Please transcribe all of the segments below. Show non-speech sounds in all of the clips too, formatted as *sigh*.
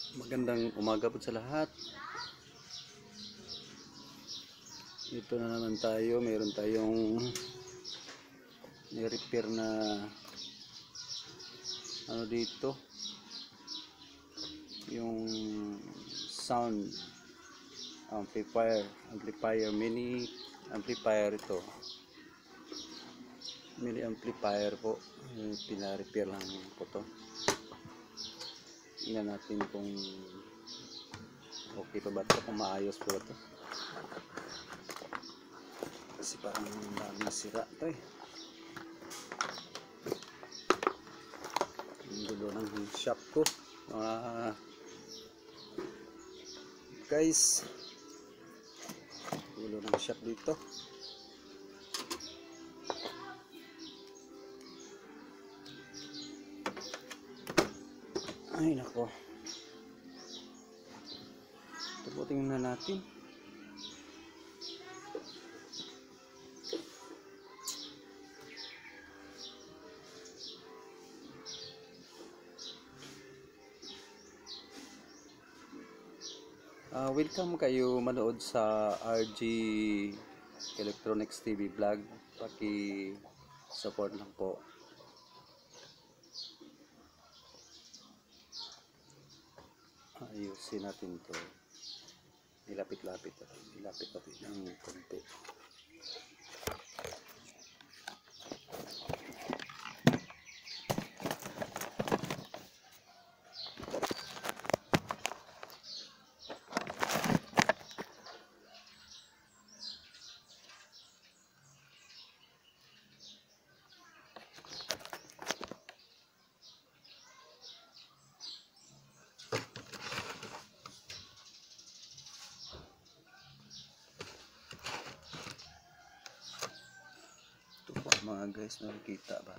Magandang umaga po sa lahat. Dito na naman tayo. Meron tayong ni-repair na ano dito. Yung sound amplifier. Amplifier. Mini amplifier ito. Mini amplifier po. Pina-repair lang po to. Tingnan natin kung okay pa ba ito, kung maayos ba ito. Kasi parang daming sira ito eh. Ang gulo ng shop ko. Mga guys, gulo ng shop dito. Ay nako. Ito po tingnan natin. Ah, welcome kayo manood sa RG Electronics TV vlog. Paki support lang po. Ayusin natin to. Ilapit-lapit ilapit-lapit ng konti guys nakikita ba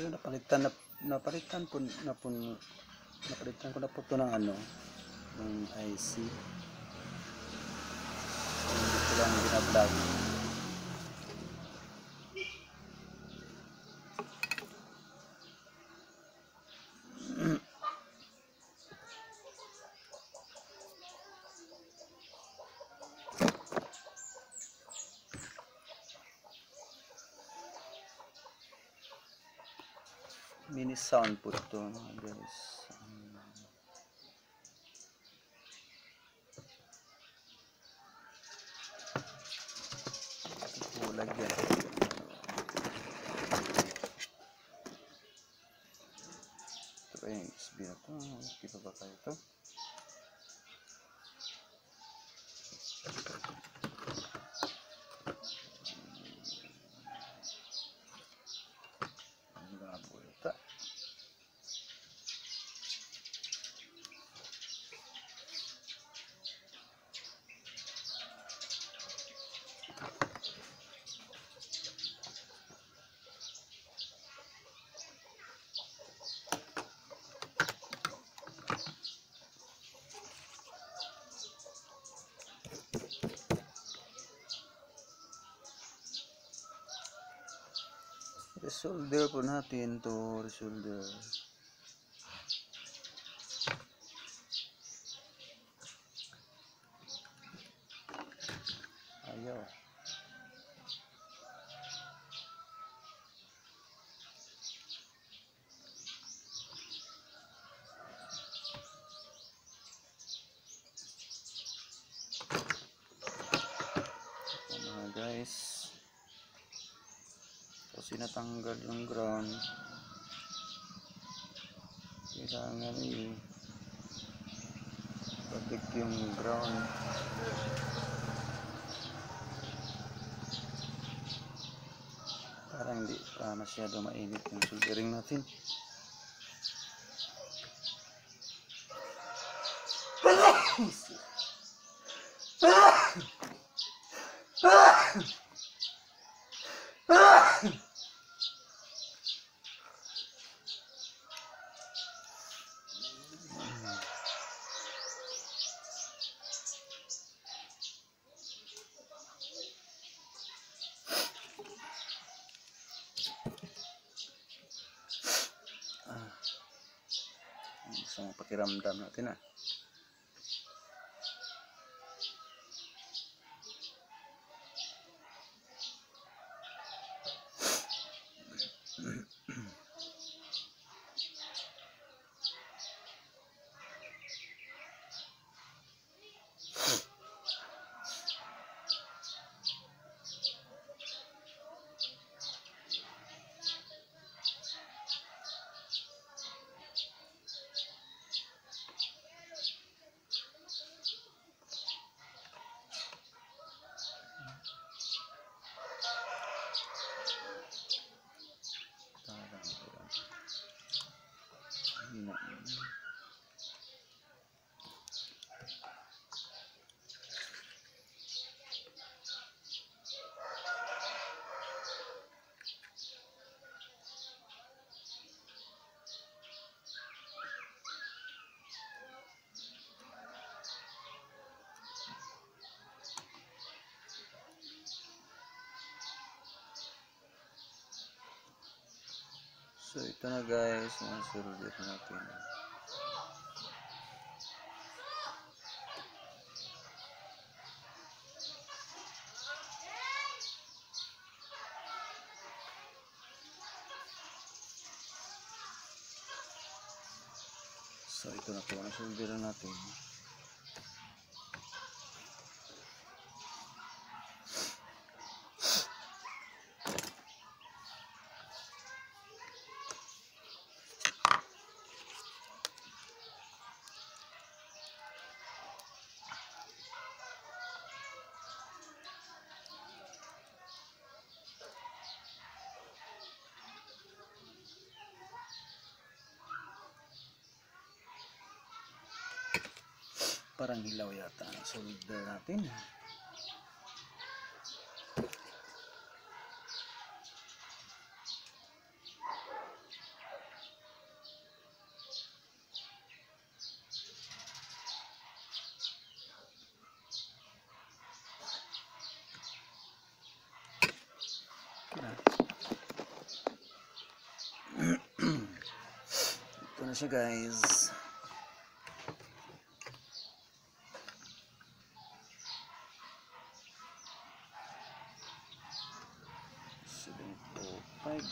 pero napalitan na napalitan po na po napalitan ko na po ito ng ano ng IC ito lang binablog mini sound po ito mga guys Um, ito po lagyan ito pa yung USB na ito okay pa ba tayo ito ang labo ito resolder po natin to resolder ayaw guys kasi natanggal yung ground kailangan eh. Pabig yung ground. Para hindi pa masyado mainit yung soldering natin. *coughs* Gusto mong pakiramdam natin ah 你奶 So ito na guys, nasurulid natin. So ito na po, nasurulid natin. Parang hilaw yata ang solder natin. Na. *clears throat* Ito na siya guys. Seven four five.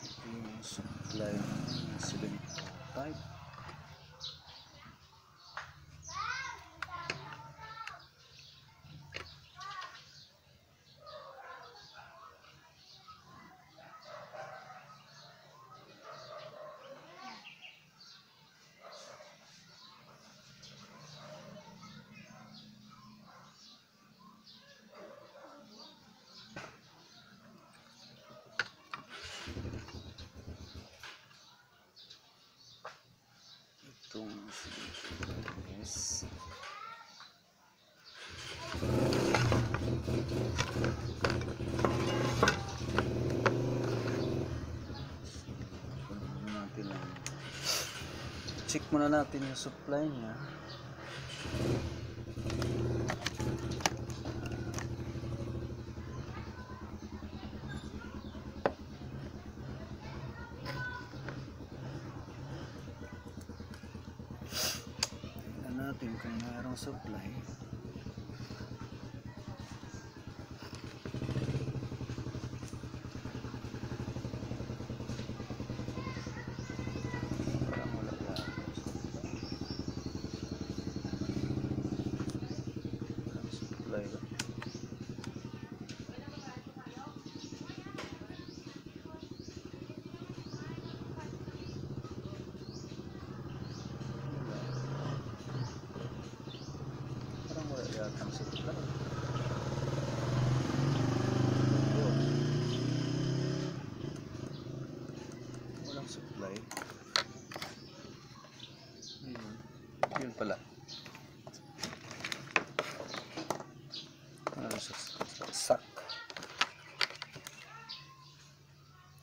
Ito yung supply ng seven four five. Itong yes. natin ang check muna natin yung supply niya. Tingnan natin kung mayroong supply parang wala pa walang supply Walang supply. Oo. Walang supply. Hmm. Yun pala. Ano sa sak?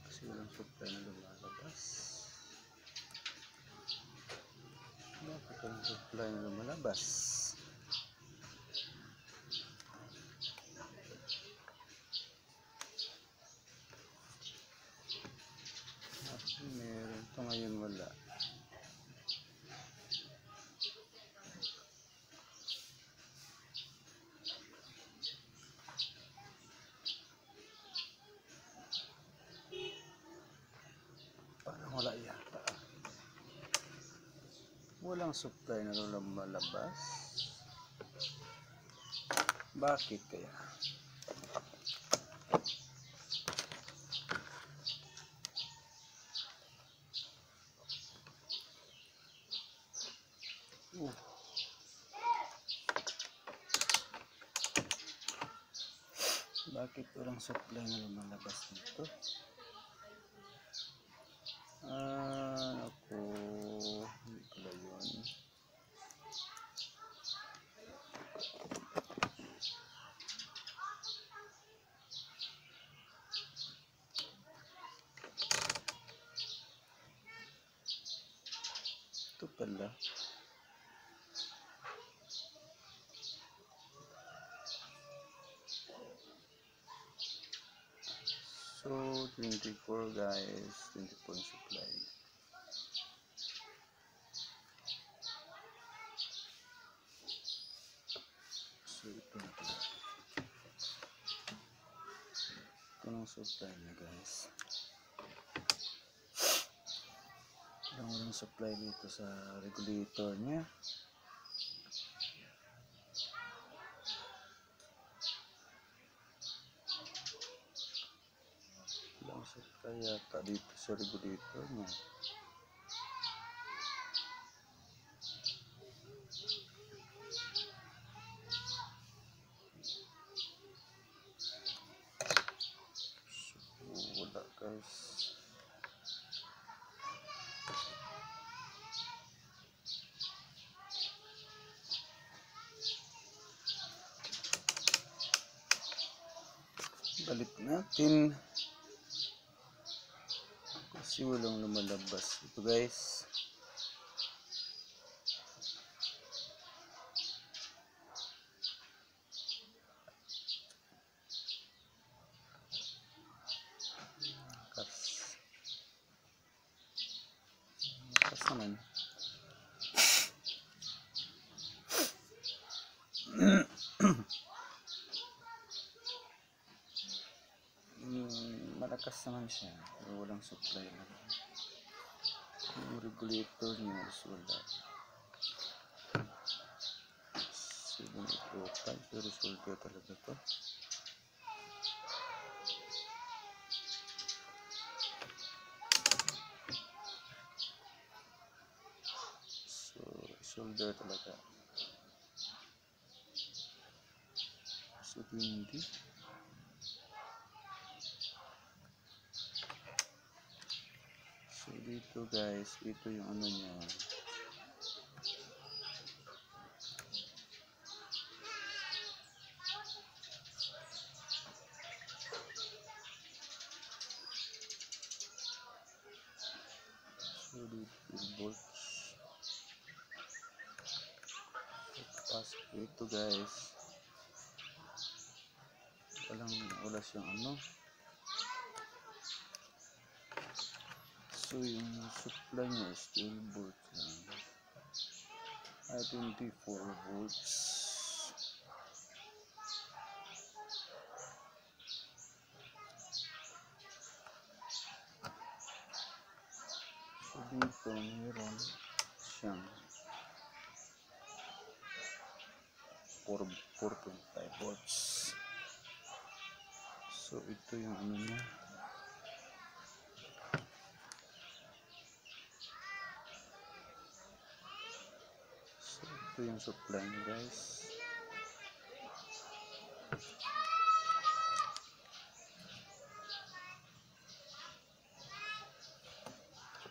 Kasi walang supply na lumalabas. Bakit walang supply na lumalabas? Bakit meron ito ngayon wala? Parang wala yata. Walang supply na lumalabas. Bakit kaya? Uh. Bakit walang supply na lumalabas dito? Ah, ako. Hindi pala. 24 guys, 24 yung supply. So, ito na pala. Ito ng supply niya guys. Walang walang supply dito sa regulator niya. Walang supply yata dito sa regulator niya. So, wala guys. Balik natin. Kasi walang lumalabas. Ito guys. Kas. Kas naman. Naman siya. Pero walang supply lang. Yung regulator niya is wala. 785. Pero soldo talaga to. So, solder talaga. So, hindi. So dito guys, ito yung ano niya. So dito yung bolts. Pasok dito guys. Walang wala siyang ano. So yung supply niya is 12 volts lang. Ah, 24 volts. So dito meron siyang 4 4.5 volts. So ito yung ano niya. ito yung supply guys.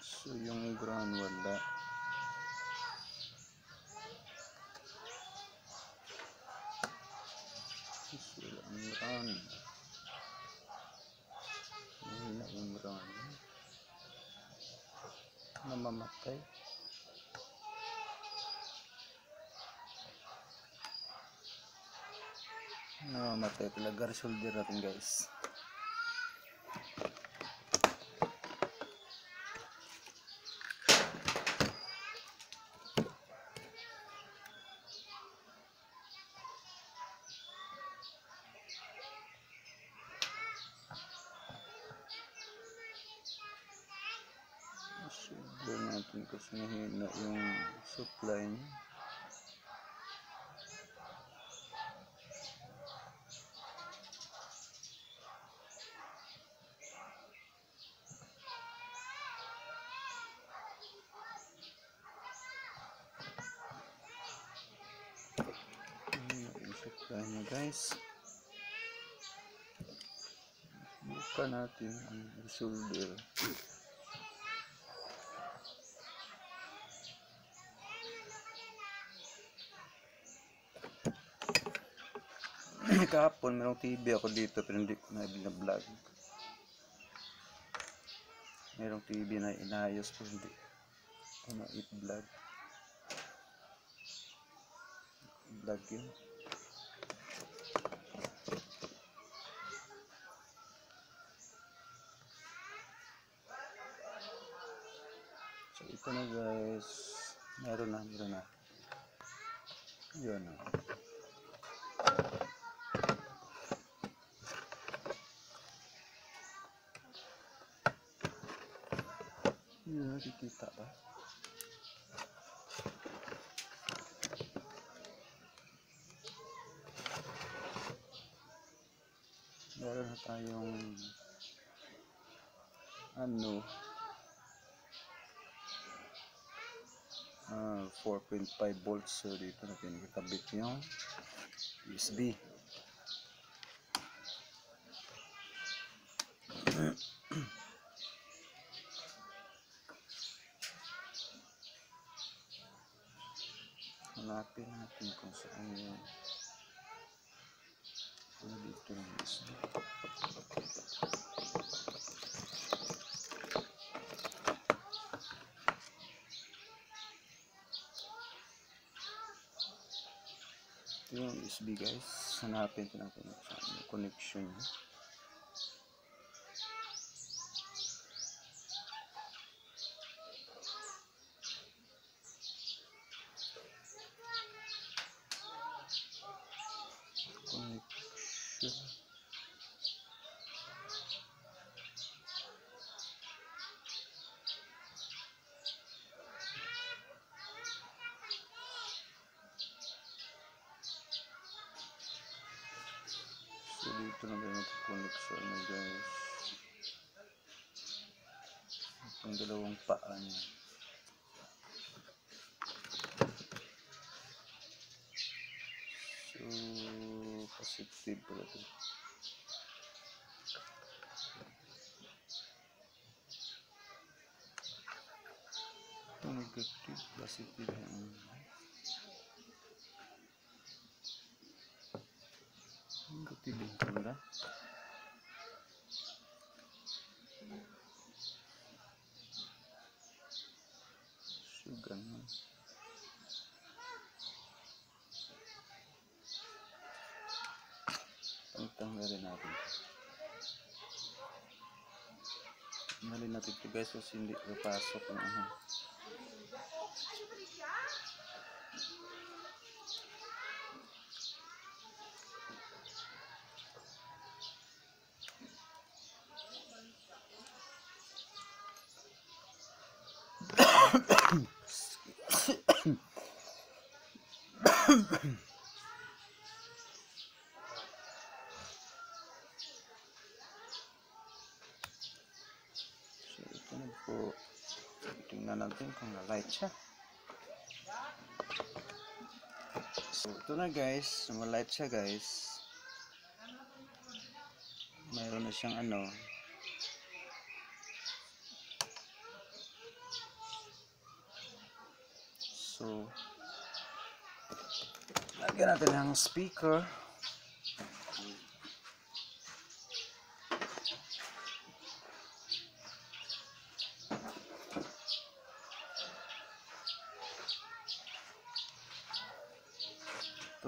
So yung ground wala. So wala ang ground. Mahina yung ground. Namamatay. Namamatay talaga shoulder natin guys. Shoulder natin kasi mahina yung supply niya. Mahina supply niya guys. Buka natin ang shoulder. *clears throat* Kahapon, merong TV ako dito pero hindi ko na vlog. Merong TV na inayos pero hindi ko na i-vlog. Vlog yun. So ito na guys. Meron na, meron na. Yun na. Yun, nakikita ba? Meron na tayong ano ah 4.5 volts so dito natin nakakabit yung USB hanapin natin kung saan yung ano dito yung USB ito yung USB guys. Hanapin ko natin kung yung connection niya connection So dito na ba yung connection niya guys itong dalawang paa niya so positive pala ito ito negative positive negative yung pala so ganun Pagtanggalin natin. Tanggalin natin ito guys kasi hindi papasok yung ano. Ayan po. Tingnan natin kung na-light siya. So, ito na guys. Malight siya guys. Mayroon na siyang ano. So, lagyan natin ang speaker.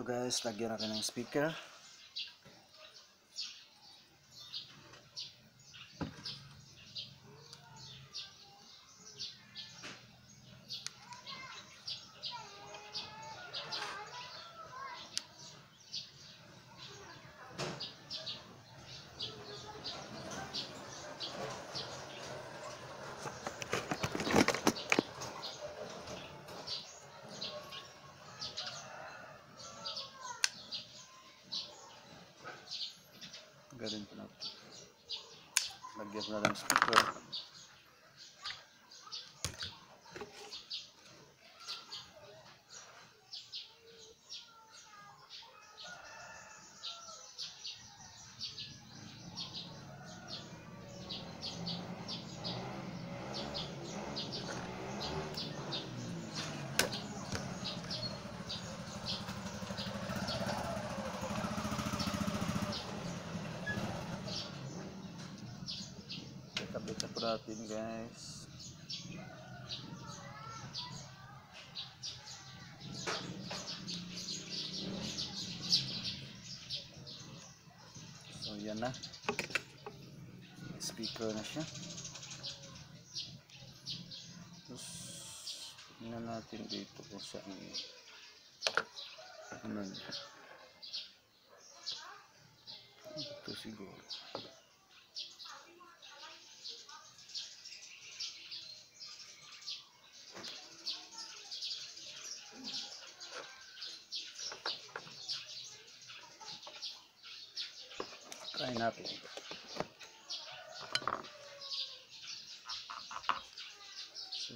Guys, lagyan natin ng speaker. Ganun po natin. Lagyan ko na lang speaker. Kabit na po natin guys. So yan na. Speaker na siya. Tapos tingnan natin dito kung saan ano. Ito siguro. Try natin. So,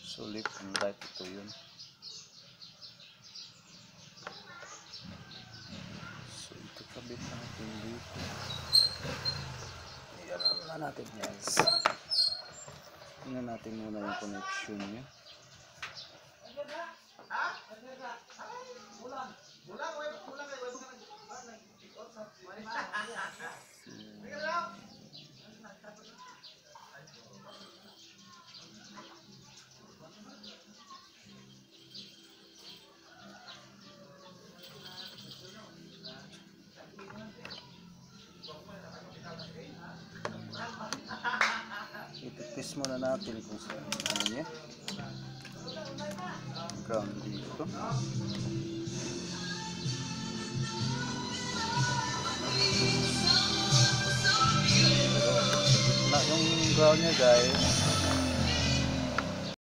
so left and right ito yun. So ito kabit natin dito. Ayan na natin guys. Tingnan natin muna yung connection niya. Muna natin kung saan ano niya. Ground dito. Na yung ground niya guys.